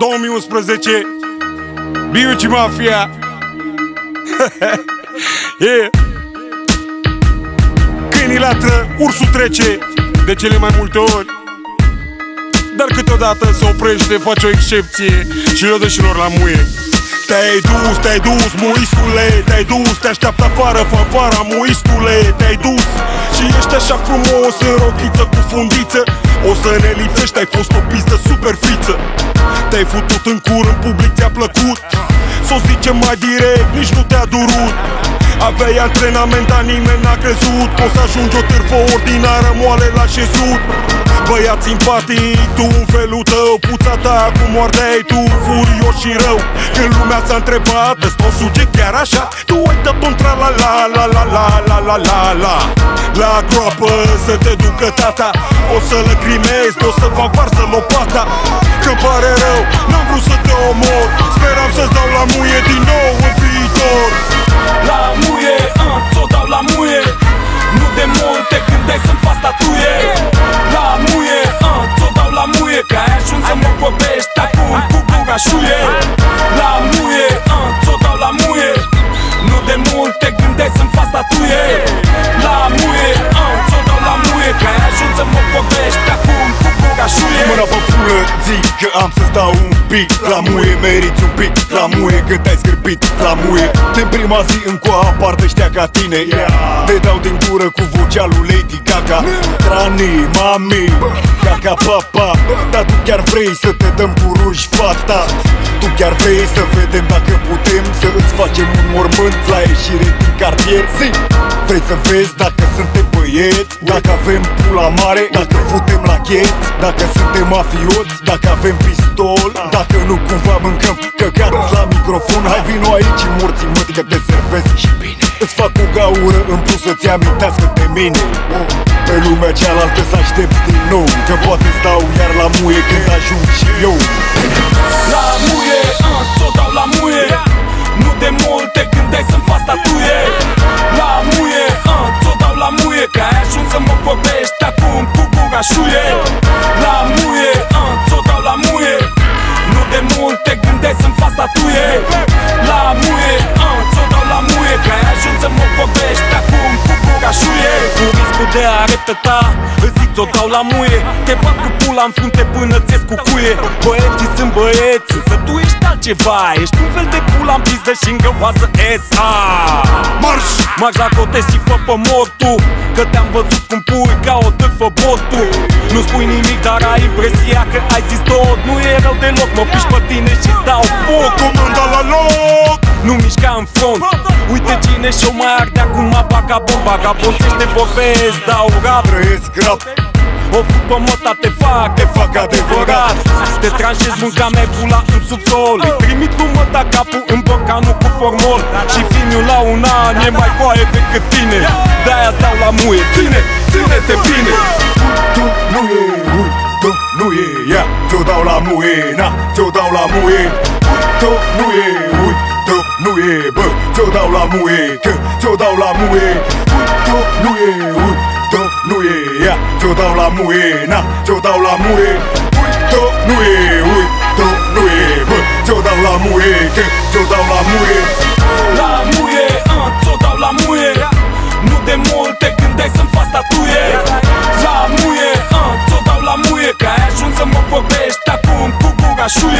2011 Biuci Mafia. Yeah. Câinii latră, ursul trece De cele mai multe ori. Dar câteodată se oprește, face o excepție Și le dă și lor la muie. Te-ai dus, te-ai dus, muistule Te-ai dus, te așteaptă afară, fanfara, muistule Te-ai dus și ești așa frumos În rochiță cu fundiță. O să ne lipsești, ai fost o pistă superfiță Te-ai futut în cur, în public ți-a plăcut. S-o zicem mai direct, nici nu te-a durut Aveai antrenament, dar nimeni n-a crezut. Că o să ajungi o târfă ordinară moale la șezut Băiat simpatic, tu în felul tău. Puța ta cu mordeai tu furios și rău. Când lumea s-a întrebat, ăsta o suge chiar așa. Tu ai dat un tra la la la la la la la la la. La groapă să te ducă tata. O să lăcrimezi, o să fac varsă lopata. Că pare rău, n-am vrut să te omor. Speram să-ți dau la muie din nou în viitor. La muie, ma că am să stau un pic La muie meriți un pic, la muie că te-ai scârpit La muie, din prima zi încoa apar ăștia ca tine. Te dau din gură cu vocea lui Lady Gaga. Trani, mami, caca papa Dar tu chiar vrei să te dăm cu ruși fata. Tu chiar vrei să vedem dacă putem Să îți facem un mormânt la ieșire din cartier. Zi, vrei să vezi dacă suntem băieți Dacă avem pula mare, dacă futem la cheți Dacă suntem mafioți, dacă avem pistol Dacă nu cumva mâncăm căcat la microfon. Hai vino aici morții măt că te servesc și bine. Îți fac o gaură în plus să-ți amintească de mine. Pe lumea cealaltă să aștepți din nou Că poate stau iar la muie când ajung și eu. La muie, uh, de a repeta Îți zic ți-o dau la muie Te bat cu pula în frunte până ți cu cuie Băieții sunt băieți Să tu ești altceva Ești un fel de pula în pizdă și îngăoasă S.A. Marș! Marș la cotez și fă pe mortu Că te-am văzut cum pui ca o târfă botu Nu spui nimic, dar ai impresia că ai zis tot Nu e rău deloc, mă piși pe tine și dau foc Comanda la loc! Nu mișca în front Uite cine și-o mai arde acum Vagabond, vagabond, te vorbesc Dau rap, Trăiesc rap, o fut pe mota, te fac, te fac adevărat. Te tranșez mânca mea pula în subsol. Îi trimit cu măta capul în borcanul cu formol. Și finiul la un an e mai coaie decât tine. De-aia dau la muie, ține, ține-te bine. Tu nu e, ui, tu nu e. Ia, ți-o dau la muie, na, ți-o dau la muie. Ui, tu nu e, ui, tu nu e Bă, ți-o dau la muie, că ți-o dau la muie. Ui, tu nu e, ui, tu nu e Ia, ți-o dau la muie, na, ți-o dau la muie. Ui, tu nu e, ui, tu nu e Bă, ți-o dau la muie, că ți-o dau la muie. La muie, uh, ți-o dau la muie. Nu de mult te gândeai să-mi fac statuie La muie, uh, ți-o dau la muie Că ai ajuns să mă vorbești acum cu gura șuie La muie